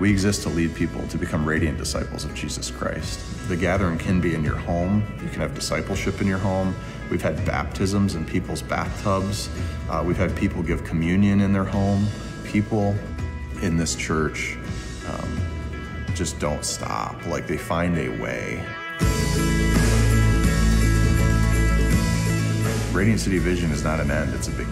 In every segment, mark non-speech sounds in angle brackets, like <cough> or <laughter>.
We exist to lead people to become radiant disciples of Jesus Christ. The gathering can be in your home. You can have discipleship in your home. We've had baptisms in people's bathtubs. Uh, we've had people give communion in their home. People in this church um, just don't stop. Like they find a way. Radiant City Vision is not an end, it's a beginning.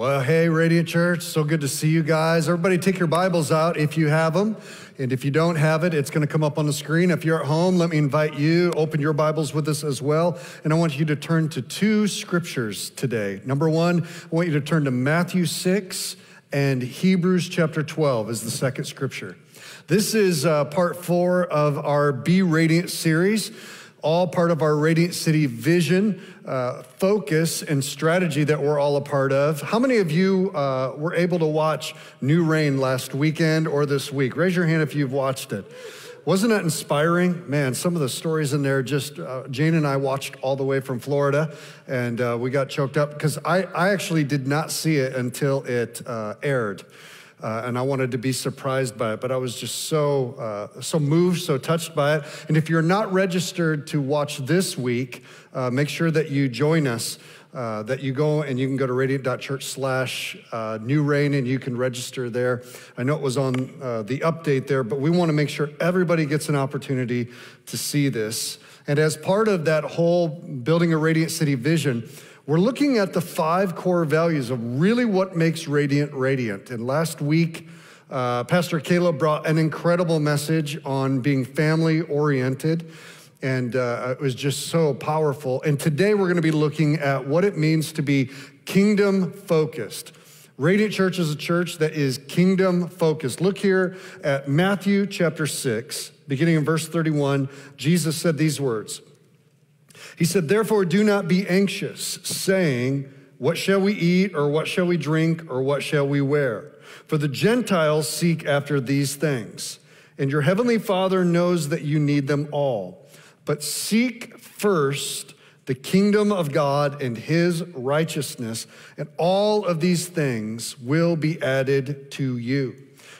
Well, hey, Radiant Church, so good to see you guys. Everybody, take your Bibles out if you have them. And if you don't have it, it's going to come up on the screen. If you're at home, let me invite you, open your Bibles with us as well. And I want you to turn to two scriptures today. Number one, I want you to turn to Matthew 6 and Hebrews chapter 12 is the second scripture. This is uh, part four of our Be Radiant series, all part of our Radiant City vision, uh, focus, and strategy that we're all a part of. How many of you uh, were able to watch New Rain last weekend or this week? Raise your hand if you've watched it. Wasn't that inspiring? Man, some of the stories in there just, uh, Jane and I watched all the way from Florida and uh, we got choked up because I, I actually did not see it until it uh, aired. Uh, and I wanted to be surprised by it, but I was just so uh, so moved, so touched by it. And if you're not registered to watch this week, uh, make sure that you join us. Uh, that you go and you can go to radiant.church slash uh, new rain and you can register there. I know it was on uh, the update there, but we want to make sure everybody gets an opportunity to see this. And as part of that whole building a radiant city vision, we're looking at the five core values of really what makes Radiant radiant. And last week, uh, Pastor Caleb brought an incredible message on being family oriented. And uh, it was just so powerful. And today we're going to be looking at what it means to be kingdom focused. Radiant Church is a church that is kingdom focused. Look here at Matthew chapter 6, beginning in verse 31. Jesus said these words he said, Therefore, do not be anxious, saying, What shall we eat, or what shall we drink, or what shall we wear? For the Gentiles seek after these things, and your heavenly Father knows that you need them all. But seek first the kingdom of God and his righteousness, and all of these things will be added to you.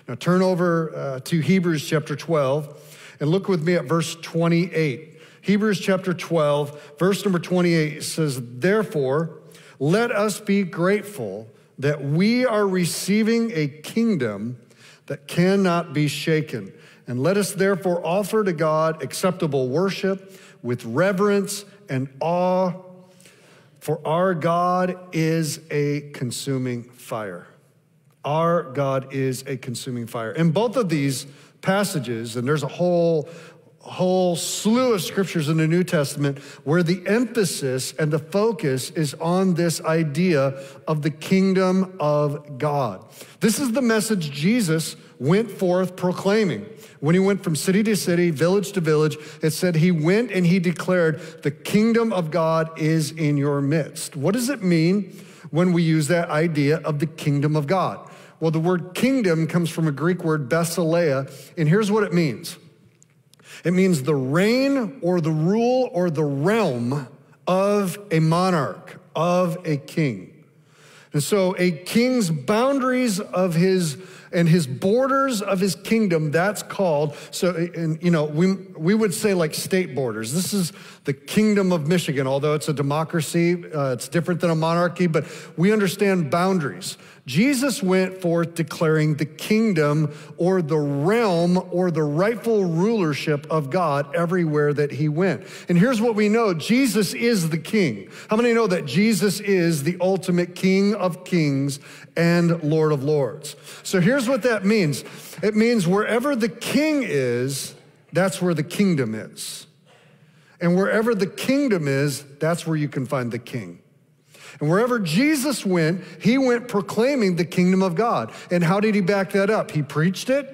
Now turn over uh, to Hebrews chapter 12 and look with me at verse 28. Hebrews chapter 12, verse number 28 says, Therefore, let us be grateful that we are receiving a kingdom that cannot be shaken. And let us therefore offer to God acceptable worship with reverence and awe, for our God is a consuming fire. Our God is a consuming fire. In both of these passages, and there's a whole whole slew of scriptures in the New Testament where the emphasis and the focus is on this idea of the kingdom of God. This is the message Jesus went forth proclaiming. When he went from city to city, village to village, it said he went and he declared, The kingdom of God is in your midst. What does it mean when we use that idea of the kingdom of God? Well, the word kingdom comes from a Greek word, basileia, and here's what it means it means the reign or the rule or the realm of a monarch, of a king. And so a king's boundaries of his and his borders of his kingdom that's called so and you know we we would say like state borders this is the kingdom of michigan although it's a democracy uh, it's different than a monarchy but we understand boundaries Jesus went forth declaring the kingdom or the realm or the rightful rulership of God everywhere that he went. And here's what we know Jesus is the king. How many know that Jesus is the ultimate king of kings and Lord of lords? So here's what that means it means wherever the king is, that's where the kingdom is. And wherever the kingdom is, that's where you can find the king. And wherever Jesus went, he went proclaiming the kingdom of God. And how did he back that up? He preached it,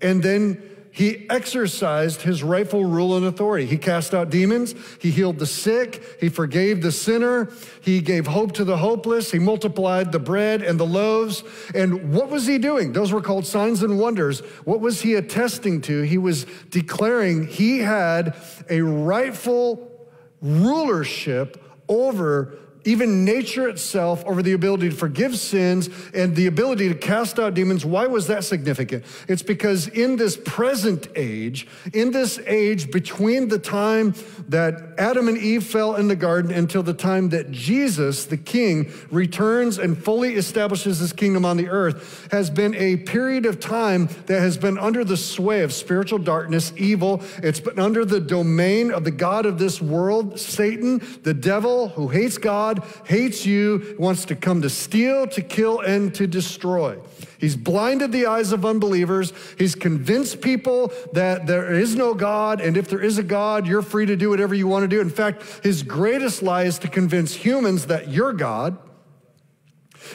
and then he exercised his rightful rule and authority. He cast out demons, he healed the sick, he forgave the sinner, he gave hope to the hopeless, he multiplied the bread and the loaves. And what was he doing? Those were called signs and wonders. What was he attesting to? He was declaring he had a rightful rulership over even nature itself, over the ability to forgive sins and the ability to cast out demons. Why was that significant? It's because in this present age, in this age between the time that Adam and Eve fell in the garden until the time that Jesus, the King, returns and fully establishes his kingdom on the earth, has been a period of time that has been under the sway of spiritual darkness, evil. It's been under the domain of the God of this world, Satan, the devil who hates God, hates you, wants to come to steal, to kill, and to destroy. He's blinded the eyes of unbelievers. He's convinced people that there is no God, and if there is a God, you're free to do whatever you want to do. In fact, his greatest lie is to convince humans that you're God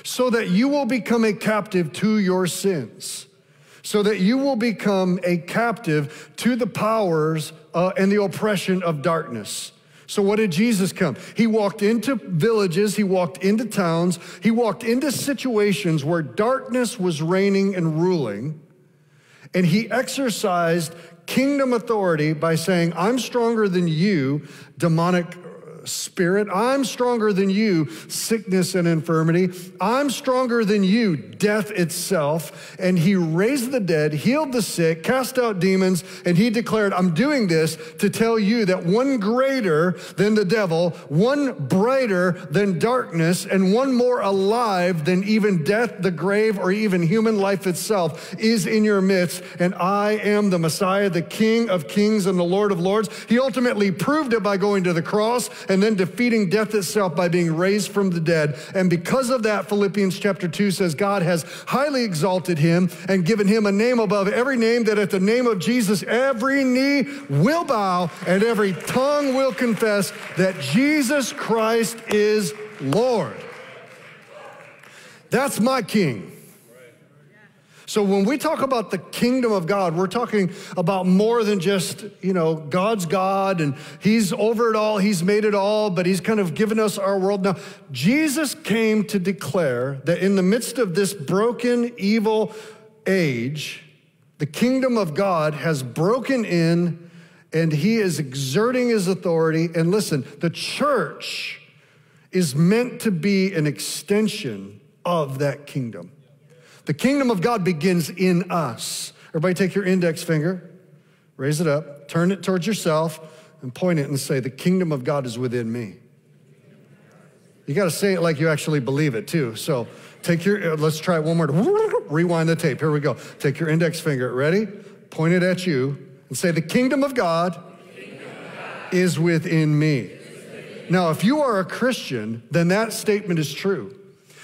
so that you will become a captive to your sins, so that you will become a captive to the powers uh, and the oppression of darkness. So, what did Jesus come? He walked into villages, he walked into towns, he walked into situations where darkness was reigning and ruling, and he exercised kingdom authority by saying, I'm stronger than you, demonic spirit. I'm stronger than you, sickness and infirmity. I'm stronger than you, death itself. And he raised the dead, healed the sick, cast out demons, and he declared, I'm doing this to tell you that one greater than the devil, one brighter than darkness, and one more alive than even death, the grave, or even human life itself is in your midst. And I am the Messiah, the King of kings and the Lord of lords. He ultimately proved it by going to the cross and then defeating death itself by being raised from the dead. And because of that, Philippians chapter 2 says God has highly exalted him and given him a name above every name, that at the name of Jesus, every knee will bow and every tongue will confess that Jesus Christ is Lord. That's my king. So when we talk about the kingdom of God, we're talking about more than just, you know, God's God and he's over it all, he's made it all, but he's kind of given us our world. Now, Jesus came to declare that in the midst of this broken, evil age, the kingdom of God has broken in and he is exerting his authority. And listen, the church is meant to be an extension of that kingdom. The kingdom of God begins in us. Everybody take your index finger, raise it up, turn it towards yourself, and point it and say, The kingdom of God is within me. You got to say it like you actually believe it too. So take your, uh, let's try it one more. <laughs> Rewind the tape. Here we go. Take your index finger. Ready? Point it at you and say, The kingdom of God, kingdom of God is within me. Now, if you are a Christian, then that statement is true.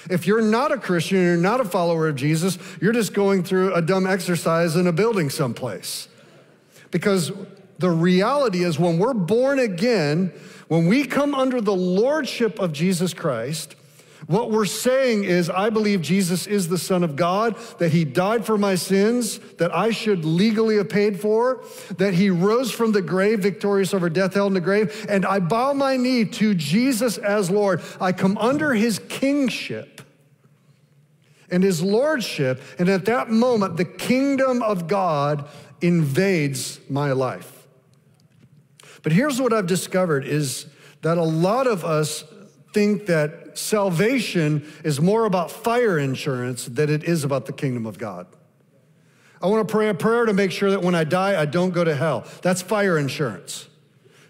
If you're not a Christian, you're not a follower of Jesus, you're just going through a dumb exercise in a building someplace. Because the reality is, when we're born again, when we come under the lordship of Jesus Christ, what we're saying is, I believe Jesus is the Son of God, that He died for my sins, that I should legally have paid for, that He rose from the grave, victorious over death, hell, and the grave, and I bow my knee to Jesus as Lord. I come under His kingship and His lordship, and at that moment, the kingdom of God invades my life. But here's what I've discovered is that a lot of us think that salvation is more about fire insurance than it is about the kingdom of God. I want to pray a prayer to make sure that when I die, I don't go to hell. That's fire insurance.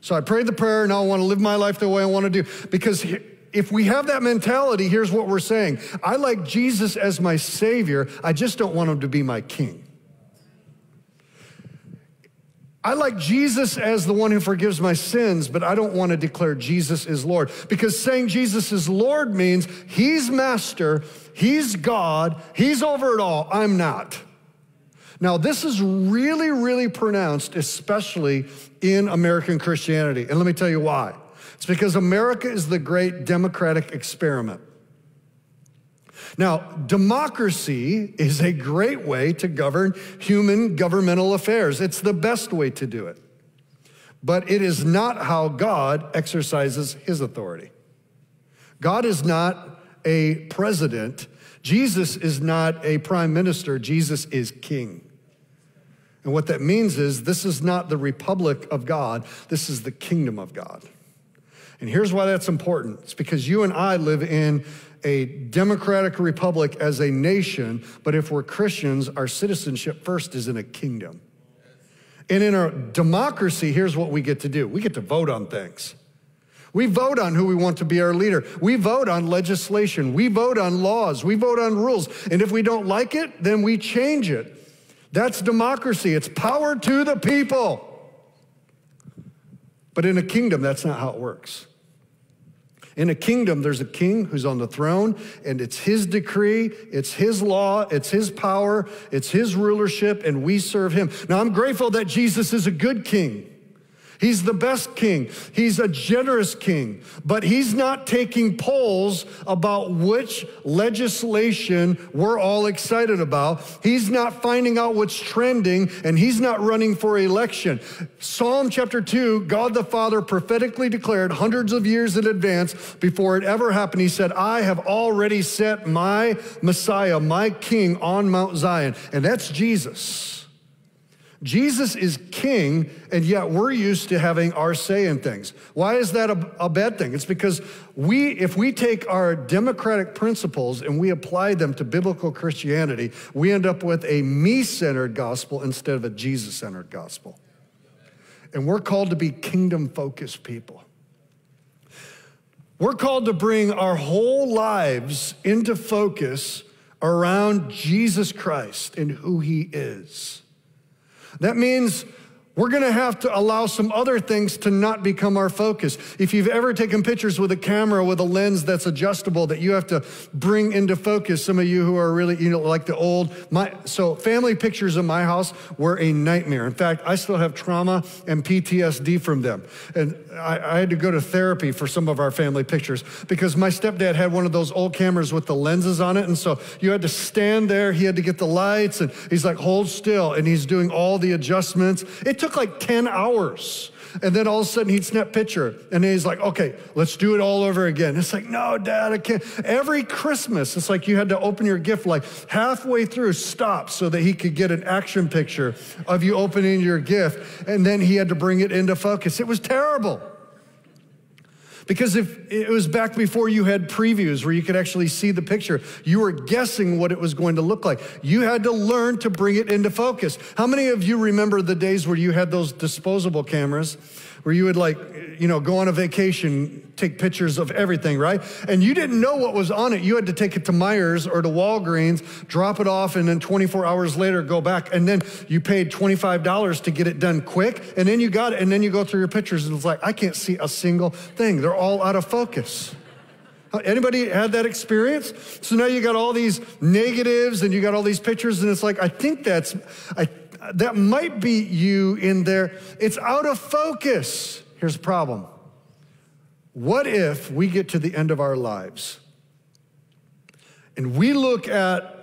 So I prayed the prayer, now I want to live my life the way I want to do. Because if we have that mentality, here's what we're saying I like Jesus as my Savior, I just don't want him to be my King. I like Jesus as the one who forgives my sins, but I don't want to declare Jesus is Lord. Because saying Jesus is Lord means he's master, he's God, he's over it all. I'm not. Now, this is really, really pronounced, especially in American Christianity. And let me tell you why. It's because America is the great democratic experiment. Now, democracy is a great way to govern human governmental affairs. It's the best way to do it. But it is not how God exercises his authority. God is not a president. Jesus is not a prime minister. Jesus is king. And what that means is this is not the republic of God, this is the kingdom of God. And here's why that's important it's because you and I live in a democratic republic as a nation, but if we're Christians, our citizenship first is in a kingdom. And in our democracy, here's what we get to do we get to vote on things. We vote on who we want to be our leader. We vote on legislation. We vote on laws. We vote on rules. And if we don't like it, then we change it. That's democracy. It's power to the people. But in a kingdom, that's not how it works. In a kingdom, there's a king who's on the throne, and it's his decree, it's his law, it's his power, it's his rulership, and we serve him. Now, I'm grateful that Jesus is a good king. He's the best king. He's a generous king, but he's not taking polls about which legislation we're all excited about. He's not finding out what's trending, and he's not running for election. Psalm chapter 2, God the Father prophetically declared hundreds of years in advance before it ever happened. He said, I have already set my Messiah, my king on Mount Zion, and that's Jesus. Jesus is king, and yet we're used to having our say in things. Why is that a, a, bad thing? It's because we, if we take our democratic principles and we apply them to biblical Christianity, we end up with a me centered gospel instead of a Jesus centered gospel. And we're called to be kingdom focused people. We're called to bring our whole lives into focus around Jesus Christ and who he is. That means we're to have to allow some other things to not become our focus. If you've ever taken pictures with a camera with a lens that's adjustable that you have to bring into focus, some of you who are really, you know, like the old, my, so family pictures in my house were a nightmare. In fact, I still have trauma and PTSD from them. And I, I had to go to therapy for some of our family pictures because my stepdad had one of those old cameras with the lenses on it. And so you had to stand there. He had to get the lights and he's like, hold still. And he's doing all the adjustments. It took took like 10 hours. And then all of a sudden he'd snap picture and he's like, okay, let's do it all over again. It's like, no, dad, I can't. Every Christmas, it's like you had to open your gift like halfway through, stop so that he could get an action picture of you opening your gift. And then he had to bring it into focus. It was terrible. Because if it was back before you had previews where you could actually see the picture, you were guessing what it was going to look like. You had to learn to bring it into focus. How many of you remember the days where you had those disposable cameras where you would like, you know, go on a vacation, take pictures of everything, right? And you didn't know what was on it. You had to take it to Meijer's or to Walgreens, drop it off, and then 24 hours later go back. And then you paid $25 to get it done quick. And then you got it. And then you go through your pictures and it's like, I can't see a single thing. They're all out of focus. Anybody had that experience? So now you got all these negatives and you got all these pictures, and it's like, I think that's, I that might be you in there. It's out of focus. Here's the problem. What if we get to the end of our lives and we look at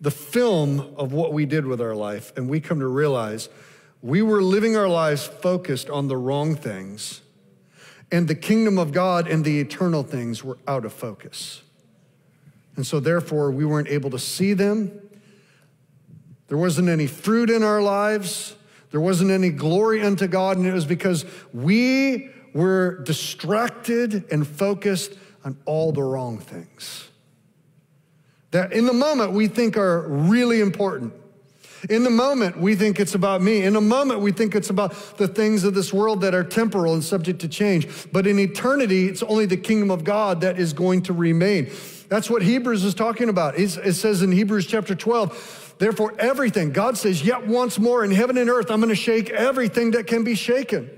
the film of what we did with our life and we come to realize we were living our lives focused on the wrong things and the kingdom of God and the eternal things were out of focus. And so, therefore, we weren't able to see them there wasn't any fruit in our lives. There wasn't any glory unto God. And it was because we were distracted and focused on all the wrong things that in the moment we think are really important. In the moment, we think it's about me. In a moment, we think it's about the things of this world that are temporal and subject to change. But in eternity, it's only the kingdom of God that is going to remain. That's what Hebrews is talking about. It says in Hebrews chapter 12, Therefore, everything, God says, yet once more in heaven and earth, I'm going to shake everything that can be shaken.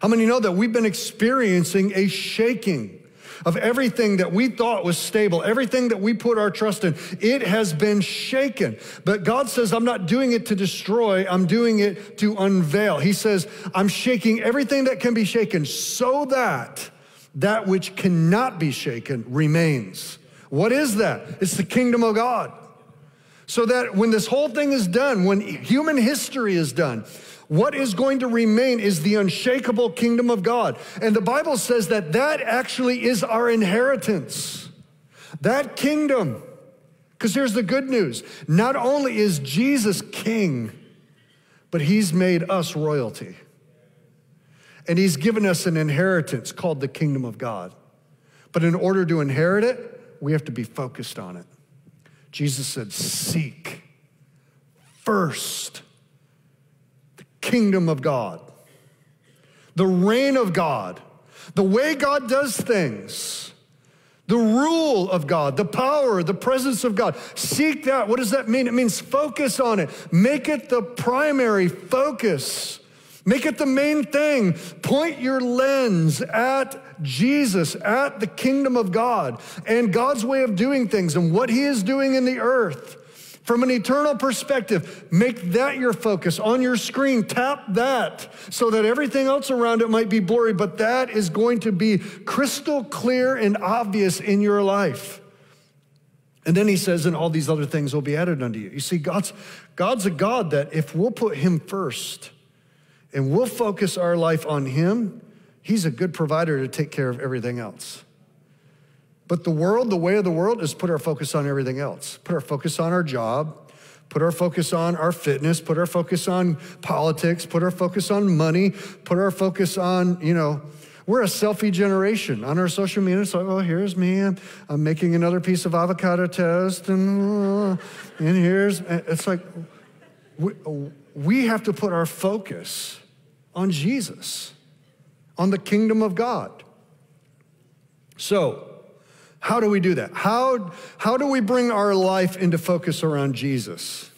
How many know that we've been experiencing a shaking of everything that we thought was stable, everything that we put our trust in? It has been shaken. But God says, I'm not doing it to destroy, I'm doing it to unveil. He says, I'm shaking everything that can be shaken so that that which cannot be shaken remains. What is that? It's the kingdom of God. So that when this whole thing is done, when human history is done, what is going to remain is the unshakable kingdom of God. And the Bible says that that actually is our inheritance. That kingdom. Because here's the good news not only is Jesus king, but he's made us royalty. And he's given us an inheritance called the kingdom of God. But in order to inherit it, we have to be focused on it. Jesus said, Seek first the kingdom of God, the reign of God, the way God does things, the rule of God, the power, the presence of God. Seek that. What does that mean? It means focus on it, make it the primary focus. Make it the main thing. Point your lens at Jesus, at the kingdom of God and God's way of doing things and what He is doing in the earth. From an eternal perspective, make that your focus on your screen. Tap that so that everything else around it might be blurry, but that is going to be crystal clear and obvious in your life. And then he says, and all these other things will be added unto you. You see, God's, God's a God that if we'll put him first and we'll focus our life on him, he's a good provider to take care of everything else. But the world, the way of the world is put our focus on everything else. Put our focus on our job, put our focus on our fitness, put our focus on politics, put our focus on money, put our focus on, you know, we're a selfie generation on our social media. It's like, oh, here's me. I'm, I'm making another piece of avocado toast. And, uh, and here's, it's like, we, we have to put our focus on Jesus, on the kingdom of God. So, how do we do that? How, how do we bring our life into focus around Jesus?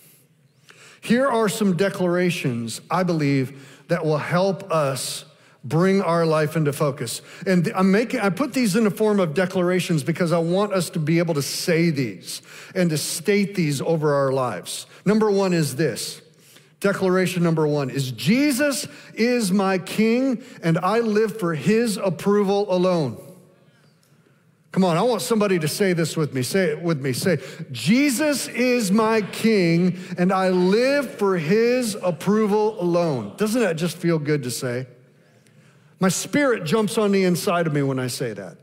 Here are some declarations, I believe, that will help us bring our life into focus. And I'm making, I put these in the form of declarations because I want us to be able to say these and to state these over our lives. Number one is this. Declaration number one is Jesus is my king and I live for his approval alone. Come on, I want somebody to say this with me. Say it with me. Say, Jesus is my king, and I live for his approval alone. Doesn't that just feel good to say? My spirit jumps on the inside of me when I say that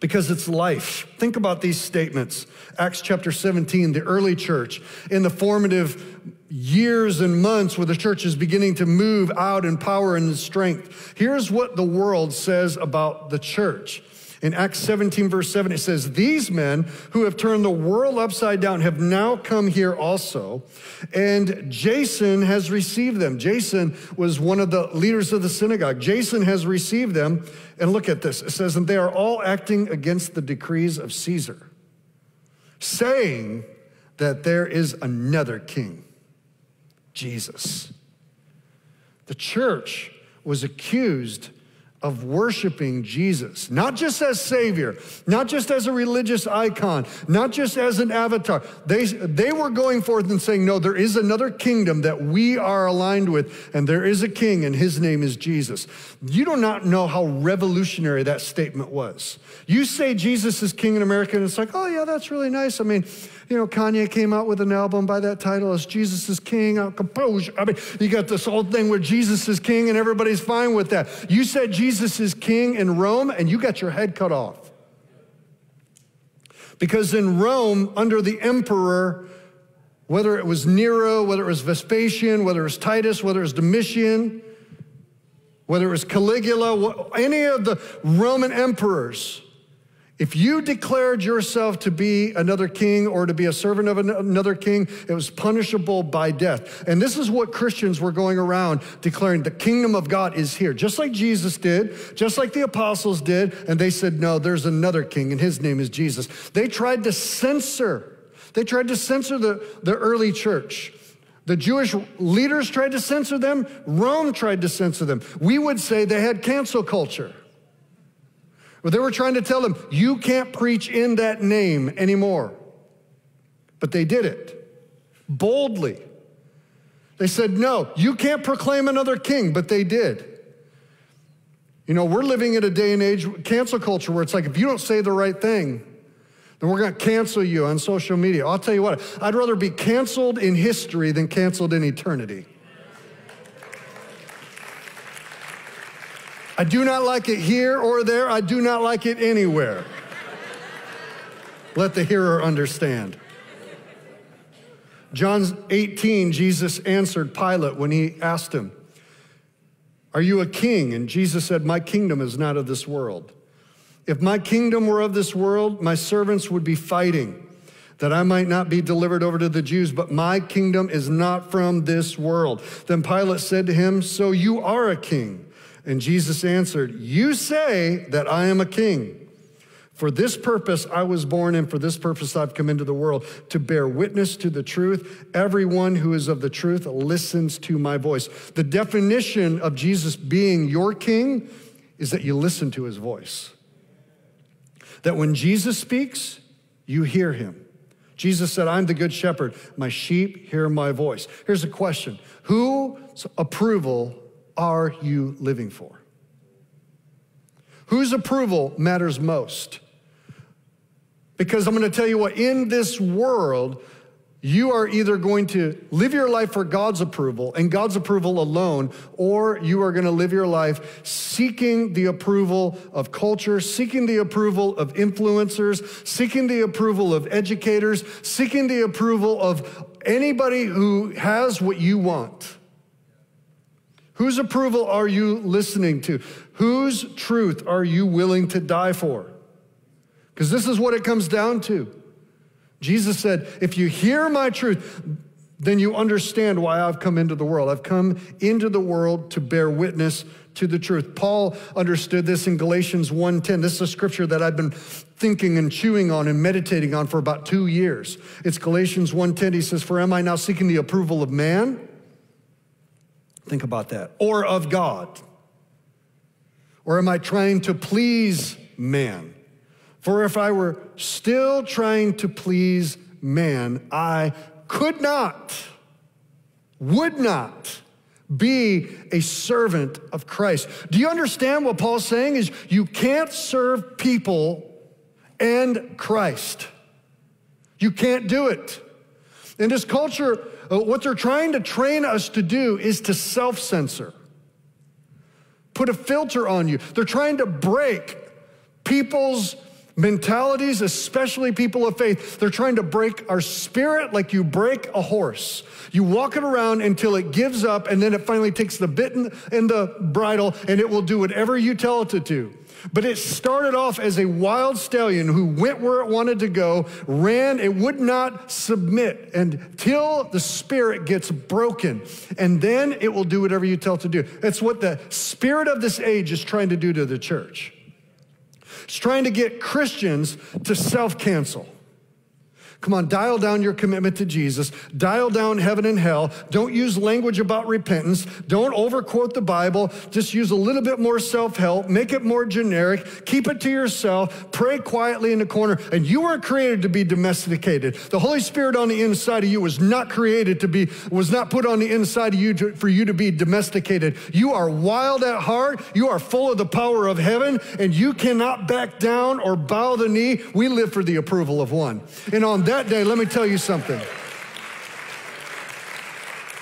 because it's life. Think about these statements. Acts chapter 17, the early church, in the formative years and months where the church is beginning to move out in power and strength. Here's what the world says about the church. In Acts 17, verse 7, it says, These men who have turned the world upside down have now come here also, and Jason has received them. Jason was one of the leaders of the synagogue. Jason has received them. And look at this it says, And they are all acting against the decrees of Caesar, saying that there is another king, Jesus. The church was accused of worshiping Jesus, not just as Savior, not just as a religious icon, not just as an avatar. They, they were going forth and saying, No, there is another kingdom that we are aligned with, and there is a king, and his name is Jesus. You do not know how revolutionary that statement was. You say Jesus is king in America, and it's like, Oh, yeah, that's really nice. I mean, you know, Kanye came out with an album by that title as Jesus is King. Uh, compose. I mean, you got this whole thing where Jesus is King and everybody's fine with that. You said Jesus is King in Rome and you got your head cut off. Because in Rome, under the emperor, whether it was Nero, whether it was Vespasian, whether it was Titus, whether it was Domitian, whether it was Caligula, any of the Roman emperors, if you declared yourself to be another king or to be a servant of another king, it was punishable by death. And this is what Christians were going around declaring the kingdom of God is here, just like Jesus did, just like the apostles did. And they said, no, there's another king, and his name is Jesus. They tried to censor, they tried to censor the, the early church. The Jewish leaders tried to censor them, Rome tried to censor them. We would say they had cancel culture. Well, they were trying to tell him, you can't preach in that name anymore. But they did it boldly. They said, no, you can't proclaim another king, but they did. You know, we're living in a day and age, cancel culture, where it's like, if you don't say the right thing, then we're going to cancel you on social media. I'll tell you what, I'd rather be canceled in history than canceled in eternity. I do not like it here or there. I do not like it anywhere. Let the hearer understand. John 18, Jesus answered Pilate when he asked him, Are you a king? And Jesus said, My kingdom is not of this world. If my kingdom were of this world, my servants would be fighting that I might not be delivered over to the Jews, but my kingdom is not from this world. Then Pilate said to him, So you are a king. And Jesus answered, You say that I am a king. For this purpose I was born, and for this purpose I've come into the world, to bear witness to the truth. Everyone who is of the truth listens to my voice. The definition of Jesus being your king is that you listen to his voice. That when Jesus speaks, you hear him. Jesus said, I'm the good shepherd. My sheep hear my voice. Here's a question Whose approval are you living for? Whose approval matters most? Because I'm going to tell you what, in this world, you are either going to live your life for God's approval and God's approval alone, or you are going to live your life seeking the approval of culture, seeking the approval of influencers, seeking the approval of educators, seeking the approval of anybody who has what you want. Whose approval are you listening to? Whose truth are you willing to die for? Because this is what it comes down to. Jesus said, If you hear my truth, then you understand why I've come into the world. I've come into the world to bear witness to the truth. Paul understood this in Galatians 1:10. This is a scripture that I've been thinking and chewing on and meditating on for about 2 years. It's Galatians 1:10. He says, "For am I now seeking the approval of man?" Think about that. Or of God? Or am I trying to please man? For if I were still trying to please man, I could not, would not be a servant of Christ. Do you understand what Paul's saying? Is you can't serve people and Christ. You can't do it. In this culture, Uh, what they're trying to train us to do is to self censor, put a filter on you. They're trying to break people's mentalities, especially people of faith, they're trying to break our spirit like you break a horse. You walk it around until it gives up, and then it finally takes the bit and the bridle, and it will do whatever you tell it to do. But it started off as a wild stallion who went where it wanted to go, ran, it would not submit until the spirit gets broken. And then it will do whatever you tell it to do. That's what the spirit of this age is trying to do to the church. It's trying to get Christians to self cancel. Come on, dial down your commitment to Jesus. Dial down heaven and hell. Don't use language about repentance. Don't overquote the Bible. Just use a little bit more self help. Make it more generic. Keep it to yourself. Pray quietly in the corner. And you weren't created to be domesticated. The Holy Spirit on the inside of you was not created to be, was not put on the inside of you to, for you to be domesticated. You are wild at heart. You are full of the power of heaven, and you cannot back down or bow the knee. We live for the approval of one. And on that that day, let me tell you something.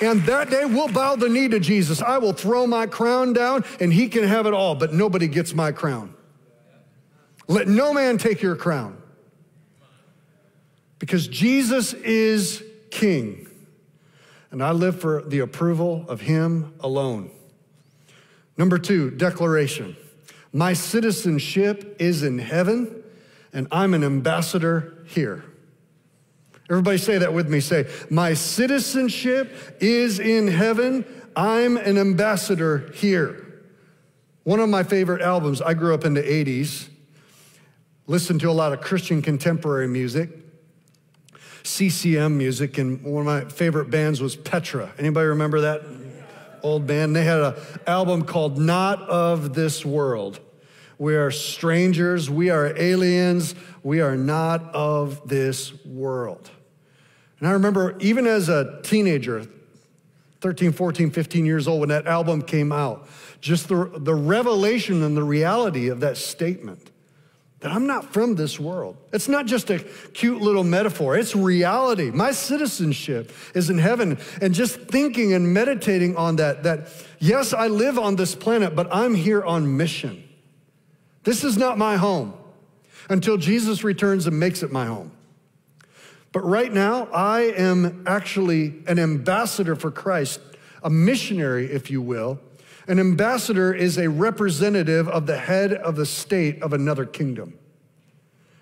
And that day, we'll bow the knee to Jesus. I will throw my crown down, and he can have it all, but nobody gets my crown. Let no man take your crown. Because Jesus is king, and I live for the approval of him alone. Number two, declaration. My citizenship is in heaven, and I'm an ambassador here. Everybody say that with me. Say, My citizenship is in heaven. I'm an ambassador here. One of my favorite albums, I grew up in the 80s, listened to a lot of Christian contemporary music, CCM music, and one of my favorite bands was Petra. Anybody remember that old band? They had an album called Not of This World. We are strangers, we are aliens, we are not of this world. And I remember even as a teenager, 13, 14, 15 years old, when that album came out, just the, the revelation and the reality of that statement that I'm not from this world. It's not just a cute little metaphor, it's reality. My citizenship is in heaven. And just thinking and meditating on that, that yes, I live on this planet, but I'm here on mission. This is not my home until Jesus returns and makes it my home. But right now, I am actually an ambassador for Christ, a missionary, if you will. An ambassador is a representative of the head of the state of another kingdom.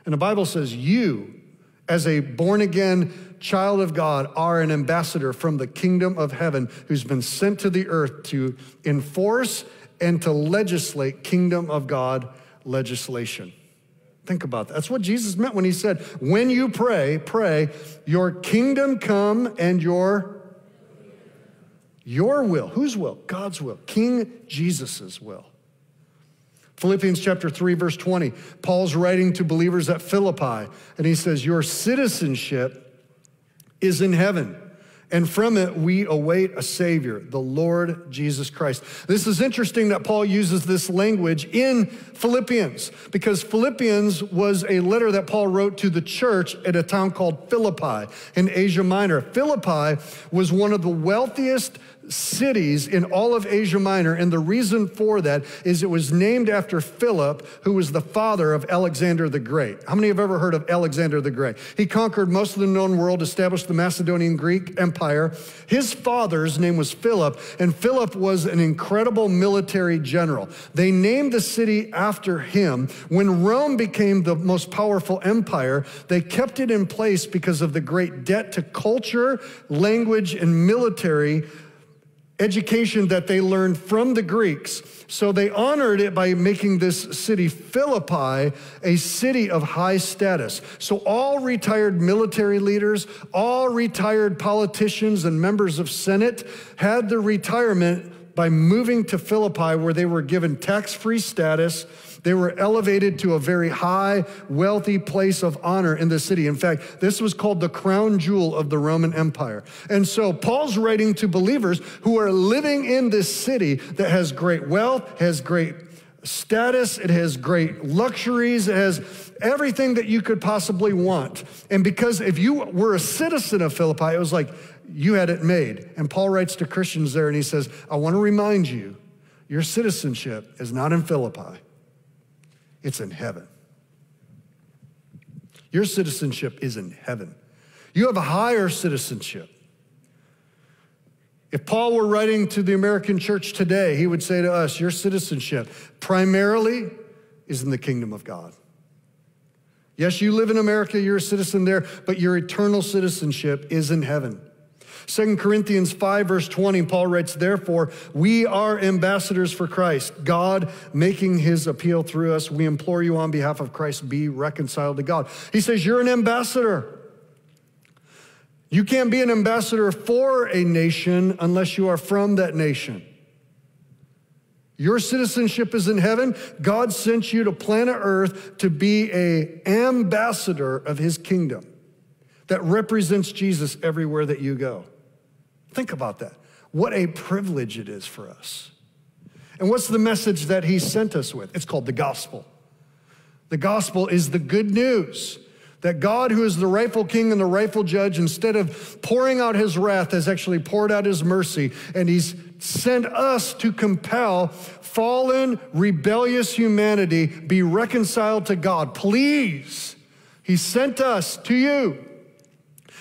And the Bible says, You, as a born again child of God, are an ambassador from the kingdom of heaven who's been sent to the earth to enforce and to legislate kingdom of God legislation. Think about that. That's what Jesus meant when he said, When you pray, pray, your kingdom come and your your will. Whose will? God's will. King Jesus' will. Philippians chapter 3, verse 20. Paul's writing to believers at Philippi, and he says, Your citizenship is in heaven and from it we await a Savior, the Lord Jesus Christ. This is interesting that Paul uses this language in Philippians because Philippians was a letter that Paul wrote to the church at a town called Philippi in Asia Minor. Philippi was one of the wealthiest cities in all of Asia Minor. And the reason for that is it was named after Philip, who was the father of Alexander the Great. How many have ever heard of Alexander the Great? He conquered most of the known world, established the Macedonian Greek Empire. His father's name was Philip, and Philip was an incredible military general. They named the city after him. When Rome became the most powerful empire, they kept it in place because of the great debt to culture, language, and military education that they learned from the Greeks. So they honored it by making this city, Philippi, a city of high status. So all retired military leaders, all retired politicians and members of Senate had their retirement by moving to Philippi, where they were given tax free status they were elevated to a very high, wealthy place of honor in the city. In fact, this was called the crown jewel of the Roman Empire. And so Paul's writing to believers who are living in this city that has great wealth, has great status, it has great luxuries, it has everything that you could possibly want. And because if you were a citizen of Philippi, it was like you had it made. And Paul writes to Christians there and he says, I want to remind you, your citizenship is not in Philippi it's in heaven. Your citizenship is in heaven. You have a higher citizenship. If Paul were writing to the American church today, he would say to us, Your citizenship primarily is in the kingdom of God. Yes, you live in America, you're a citizen there, but your eternal citizenship is in heaven. 2 Corinthians 5, verse 20, Paul writes, Therefore, we are ambassadors for Christ, God making his appeal through us. We implore you on behalf of Christ, be reconciled to God. He says, You're an ambassador. You can't be an ambassador for a nation unless you are from that nation. Your citizenship is in heaven. God sent you to planet Earth to be a ambassador of his kingdom that represents Jesus everywhere that you go. Think about that. What a privilege it is for us. And what's the message that he sent us with? It's called the gospel. The gospel is the good news that God, who is the rightful king and the rightful judge, instead of pouring out his wrath, has actually poured out his mercy, and he's sent us to compel fallen, rebellious humanity be reconciled to God. Please, he sent us to you.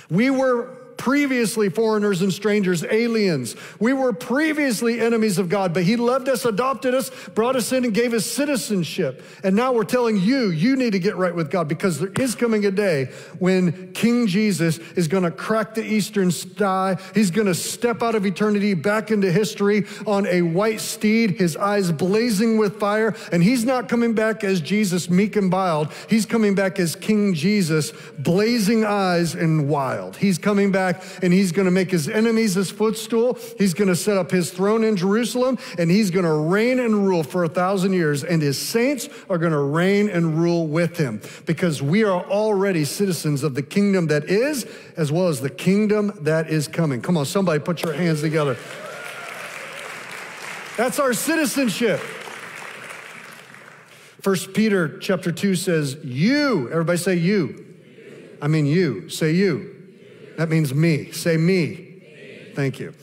We were previously foreigners and strangers, aliens. We were previously enemies of God, but He loved us, adopted us, brought us in, and gave us citizenship. And now we're telling you, you need to get right with God because there is coming a day when King Jesus is going to crack the eastern sky. He's going to step out of eternity back into history on a white steed, his eyes blazing with fire. And He's not coming back as Jesus, meek and mild. He's coming back as King Jesus, blazing eyes and wild. He's coming back back and he's going to make his enemies his footstool. He's going to set up his throne in Jerusalem and he's going to reign and rule for a thousand years. And his saints are going to reign and rule with him because we are already citizens of the kingdom that is as well as the kingdom that is coming. Come on, somebody put your hands together. That's our citizenship. First Peter chapter 2 says, You, everybody say you. I mean you. Say you. That means me. Say me. me. Thank you.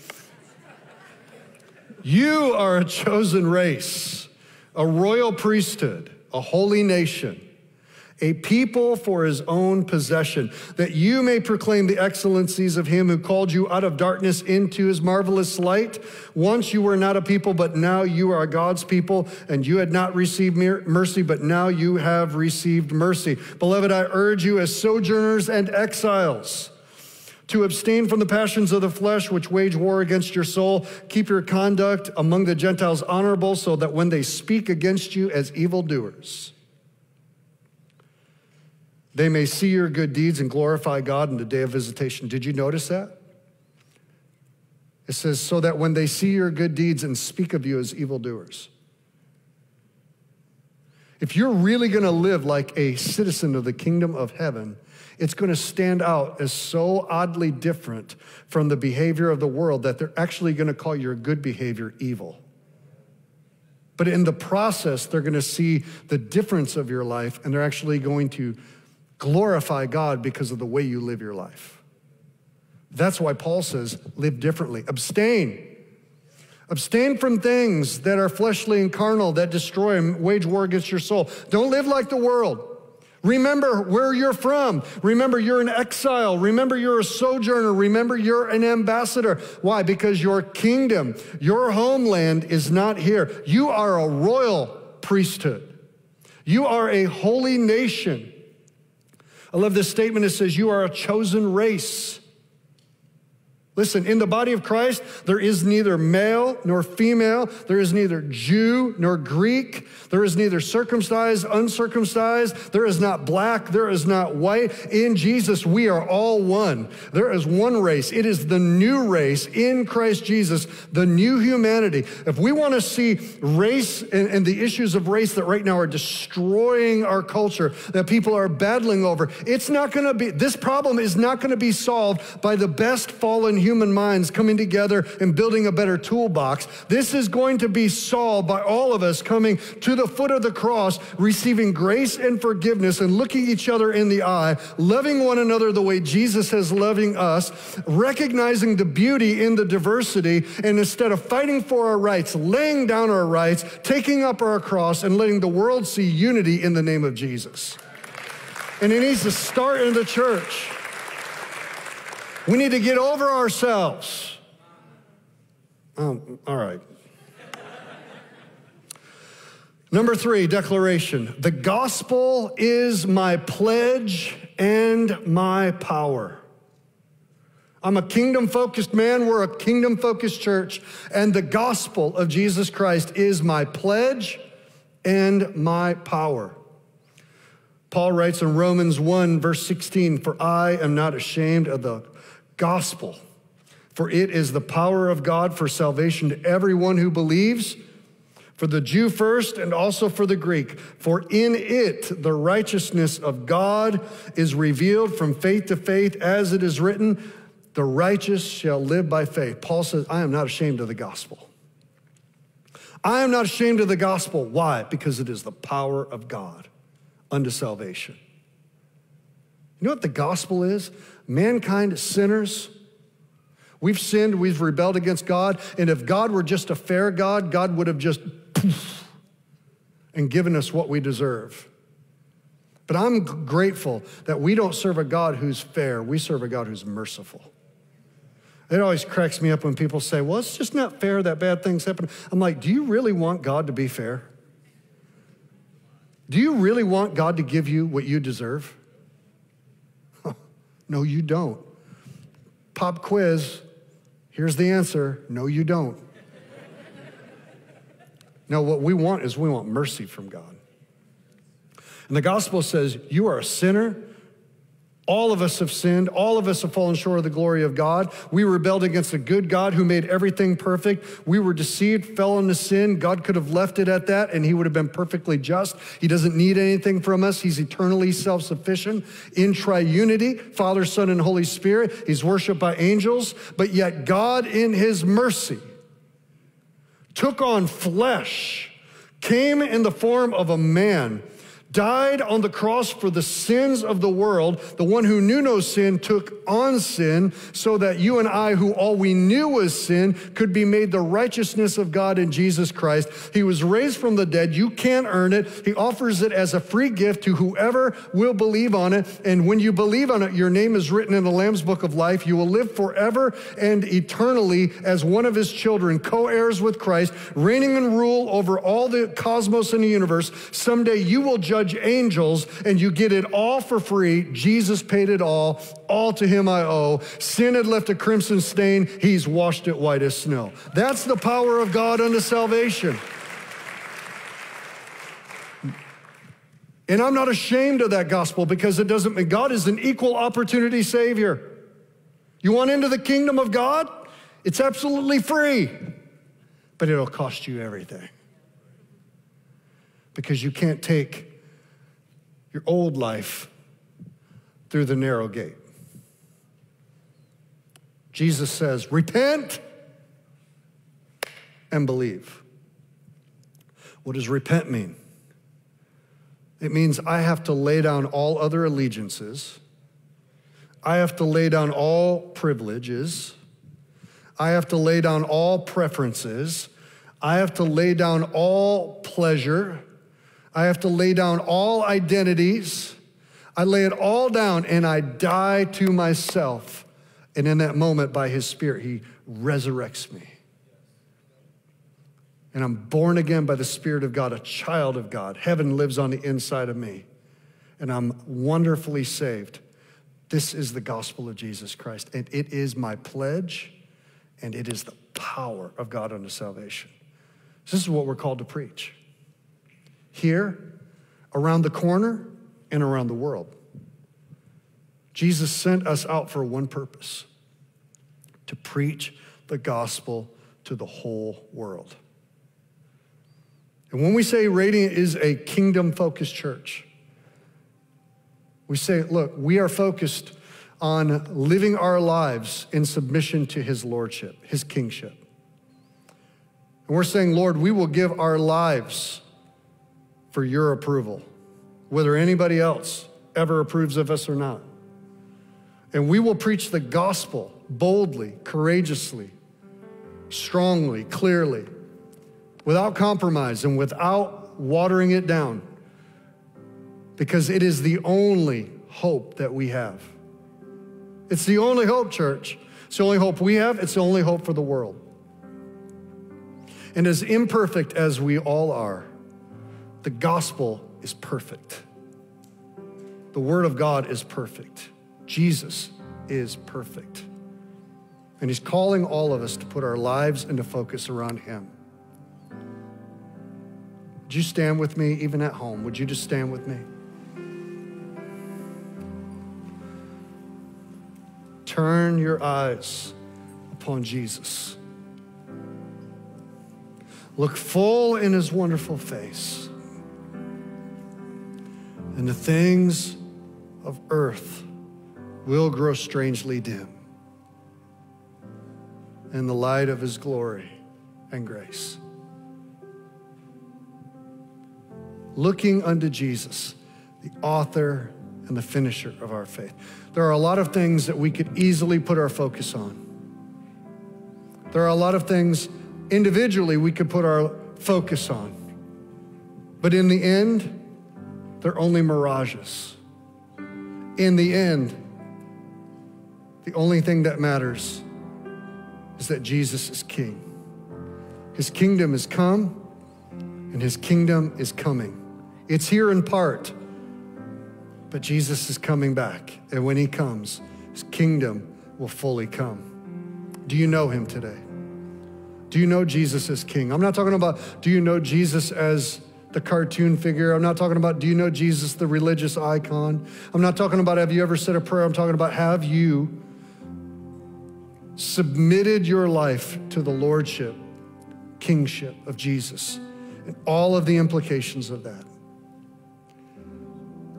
You are a chosen race, a royal priesthood, a holy nation, a people for his own possession, that you may proclaim the excellencies of him who called you out of darkness into his marvelous light. Once you were not a people, but now you are God's people, and you had not received mercy, but now you have received mercy. Beloved, I urge you as sojourners and exiles to abstain from the passions of the flesh which wage war against your soul. Keep your conduct among the Gentiles honorable, so that when they speak against you as evildoers, they may see your good deeds and glorify God in the day of visitation. Did you notice that? It says, so that when they see your good deeds and speak of you as evildoers. If you're really going to live like a citizen of the kingdom of heaven, it's going to stand out as so oddly different from the behavior of the world that they're actually going to call your good behavior evil. But in the process, they're going to see the difference of your life and they're actually going to glorify God because of the way you live your life. That's why Paul says, live differently. Abstain. Abstain from things that are fleshly and carnal that destroy and wage war against your soul. Don't live like the world. Remember where you're from. Remember you're an exile. Remember you're a sojourner. Remember you're an ambassador. Why? Because your kingdom, your homeland is not here. You are a royal priesthood. You are a holy nation. I love this statement. It says, You are a chosen race. Listen, in the body of Christ, there is neither male nor female. There is neither Jew nor Greek. There is neither circumcised, uncircumcised. There is not black. There is not white. In Jesus, we are all one. There is one race. It is the new race in Christ Jesus, the new humanity. If we want to see race and, and the issues of race that right now are destroying our culture, that people are battling over, it's not going to be, this problem is not going to be solved by the best fallen human minds coming together and building a better toolbox. This is going to be solved by all of us coming to the foot of the cross, receiving grace and forgiveness and looking each other in the eye, loving one another the way Jesus has loving us, recognizing the beauty in the diversity, and instead of fighting for our rights, laying down our rights, taking up our cross, and letting the world see unity in the name of Jesus. And it needs to start in the church. We need to get over ourselves. Um, all right. Number three, declaration. The gospel is my pledge and my power. I'm a kingdom focused man. We're a kingdom focused church. And the gospel of Jesus Christ is my pledge and my power. Paul writes in Romans 1, verse 16 For I am not ashamed of the gospel. For it is the power of God for salvation to everyone who believes, for the Jew first and also for the Greek. For in it the righteousness of God is revealed from faith to faith, as it is written, the righteous shall live by faith. Paul says, I am not ashamed of the gospel. I am not ashamed of the gospel. Why? Because it is the power of God unto salvation. You know what the gospel is? Mankind sinners. We've sinned, we've rebelled against God, and if God were just a fair God, God would have just poof, and given us what we deserve. But I'm grateful that we don't serve a God who's fair, we serve a God who's merciful. It always cracks me up when people say, well, it's just not fair that bad things happen. I'm like, do you really want God to be fair? Do you really want God to give you what you deserve? No, you don't. Pop quiz. Here's the answer no, you don't. no, what we want is we want mercy from God. And the gospel says, You are a sinner. All of us have sinned. All of us have fallen short of the glory of God. We rebelled against a good God who made everything perfect. We were deceived, fell into sin. God could have left it at that and he would have been perfectly just. He doesn't need anything from us. He's eternally self sufficient in triunity Father, Son, and Holy Spirit. He's worshiped by angels. But yet, God, in his mercy, took on flesh, came in the form of a man died on the cross for the sins of the world. The one who knew no sin took on sin so that you and I, who all we knew was sin, could be made the righteousness of God in Jesus Christ. He was raised from the dead. You can't earn it. He offers it as a free gift to whoever will believe on it. And when you believe on it, your name is written in the Lamb's book of life. You will live forever and eternally as one of his children, co heirs with Christ, reigning and rule over all the cosmos and the universe. Someday you will judge angels and you get it all for free. Jesus paid it all. All to him I owe. Sin had left a crimson stain. He's washed it white as snow. That's the power of God unto salvation. And I'm not ashamed of that gospel because it doesn't mean God is an equal opportunity Savior. You want into the kingdom of God? It's absolutely free, but it'll cost you everything. Because you can't take your old life through the narrow gate. Jesus says, Repent and believe. What does repent mean? It means I have to lay down all other allegiances. I have to lay down all privileges. I have to lay down all preferences. I have to lay down all pleasure. I have to lay down all identities. I lay it all down and I die to myself. And in that moment, by His Spirit, He resurrects me. And I'm born again by the Spirit of God, a child of God. Heaven lives on the inside of me. And I'm wonderfully saved. This is the gospel of Jesus Christ. And it is my pledge, and it is the power of God unto salvation. This is what we're called to preach here, around the corner, and around the world. Jesus sent us out for one purpose to preach the gospel to the whole world. And when we say Radiant is a kingdom focused church, we say, look, we are focused on living our lives in submission to his lordship, his kingship. And we're saying, Lord, we will give our lives for your approval, whether anybody else ever approves of us or not. And we will preach the gospel boldly, courageously, strongly, clearly, without compromise and without watering it down, because it is the only hope that we have. It's the only hope, church. It's the only hope we have, it's the only hope for the world. And as imperfect as we all are, the gospel is perfect. The word of God is perfect. Jesus is perfect. And he's calling all of us to put our lives into focus around him. Would you stand with me, even at home? Would you just stand with me? Turn your eyes upon Jesus. Look full in his wonderful face and the things of earth will grow strangely dim in the light of his glory and grace. Looking unto Jesus, the author and the finisher of our faith. There are a lot of things that we could easily put our focus on. There are a lot of things individually we could put our focus on. But in the end, they're only mirages. In the end, the only thing that matters is that Jesus is king. His kingdom is come and his kingdom is coming. It's here in part, but Jesus is coming back. And when he comes, his kingdom will fully come. Do you know him today? Do you know Jesus as king? I'm not talking about do you know Jesus as the cartoon figure. I'm not talking about, do you know Jesus, the religious icon? I'm not talking about, have you ever said a prayer? I'm talking about, have you submitted your life to the lordship, kingship of Jesus, and all of the implications of that?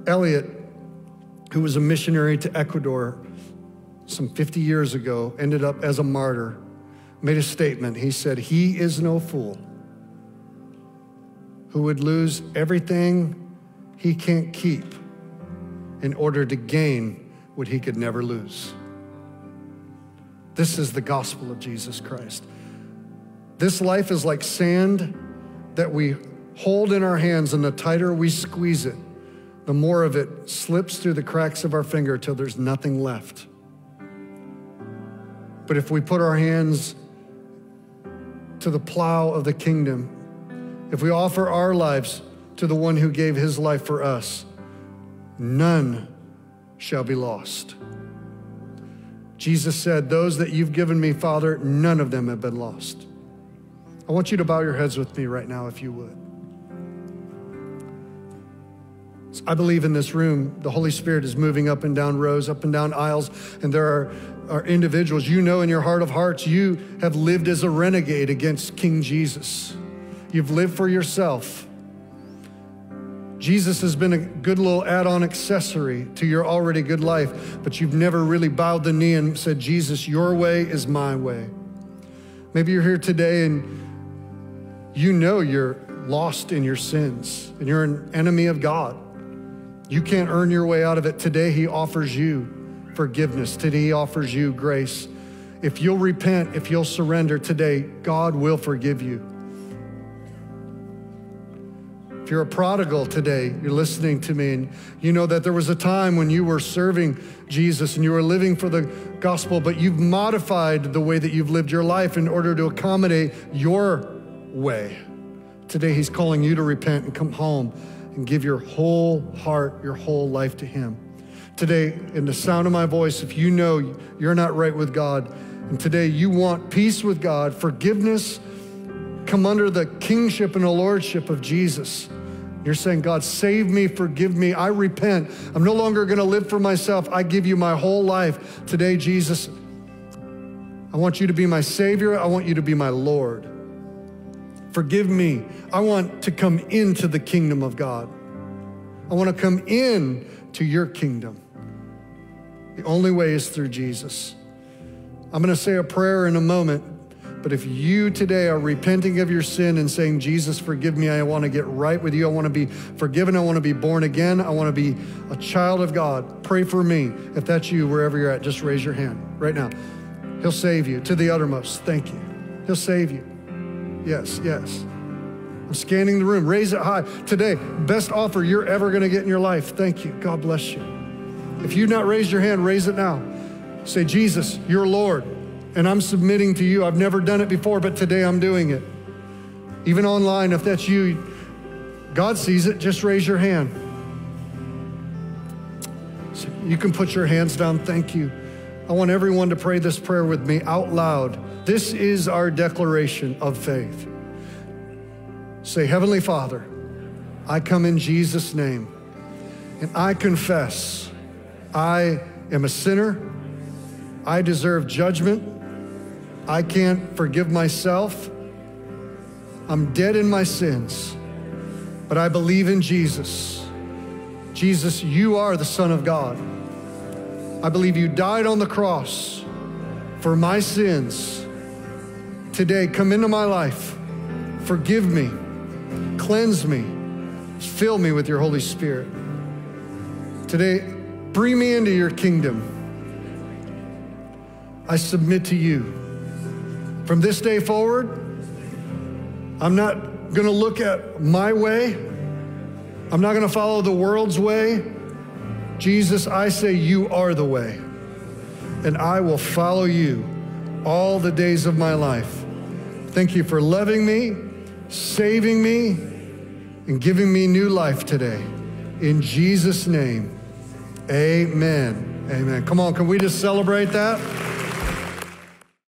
Elliot, who was a missionary to Ecuador some 50 years ago, ended up as a martyr, made a statement. He said, He is no fool who would lose everything he can't keep in order to gain what he could never lose. This is the gospel of Jesus Christ. This life is like sand that we hold in our hands, and the tighter we squeeze it, the more of it slips through the cracks of our finger till there's nothing left. But if we put our hands to the plow of the kingdom, if we offer our lives to the one who gave his life for us, none shall be lost. Jesus said, Those that you've given me, Father, none of them have been lost. I want you to bow your heads with me right now, if you would. I believe in this room, the Holy Spirit is moving up and down rows, up and down aisles, and there are, are individuals you know in your heart of hearts you have lived as a renegade against King Jesus. You've lived for yourself. Jesus has been a good little add on accessory to your already good life, but you've never really bowed the knee and said, Jesus, your way is my way. Maybe you're here today and you know you're lost in your sins and you're an enemy of God. You can't earn your way out of it. Today, He offers you forgiveness. Today, He offers you grace. If you'll repent, if you'll surrender today, God will forgive you. If you're a prodigal today, you're listening to me, and you know that there was a time when you were serving Jesus and you were living for the gospel, but you've modified the way that you've lived your life in order to accommodate your way. Today, He's calling you to repent and come home and give your whole heart, your whole life to Him. Today, in the sound of my voice, if you know you're not right with God, and today you want peace with God, forgiveness, come under the kingship and the lordship of Jesus. You're saying, God, save me, forgive me. I repent. I'm no longer going to live for myself. I give you my whole life. Today, Jesus, I want you to be my Savior. I want you to be my Lord. Forgive me. I want to come into the kingdom of God. I want to come in to your kingdom. The only way is through Jesus. I'm going to say a prayer in a moment, but if you today are repenting of your sin and saying, Jesus, forgive me, I want to get right with you, I want to be forgiven, I want to be born again, I want to be a child of God, pray for me. If that's you, wherever you're at, just raise your hand right now. He'll save you to the uttermost. Thank you. He'll save you. Yes, yes. I'm scanning the room. Raise it high. Today, best offer you're ever going to get in your life. Thank you. God bless you. If you've not raised your hand, raise it now. Say, Jesus, you're Lord, and I'm submitting to you. I've never done it before, but today I'm doing it. Even online, if that's you, God sees it, just raise your hand. So you can put your hands down. Thank you. I want everyone to pray this prayer with me out loud. This is our declaration of faith. Say, Heavenly Father, I come in Jesus' name and I confess I am a sinner. I deserve judgment. I can't forgive myself. I'm dead in my sins, but I believe in Jesus. Jesus, you are the Son of God. I believe you died on the cross for my sins Today, come into my life. Forgive me. Cleanse me. Fill me with your Holy Spirit. Today, bring me into your kingdom. I submit to you. From this day forward, I'm not going to look at my way. I'm not going to follow the world's way. Jesus, I say you are the way, and I will follow you all the days of my life. Thank you for loving me, saving me, and giving me new life today. In Jesus' name, amen. Amen. Come on, can we just celebrate that?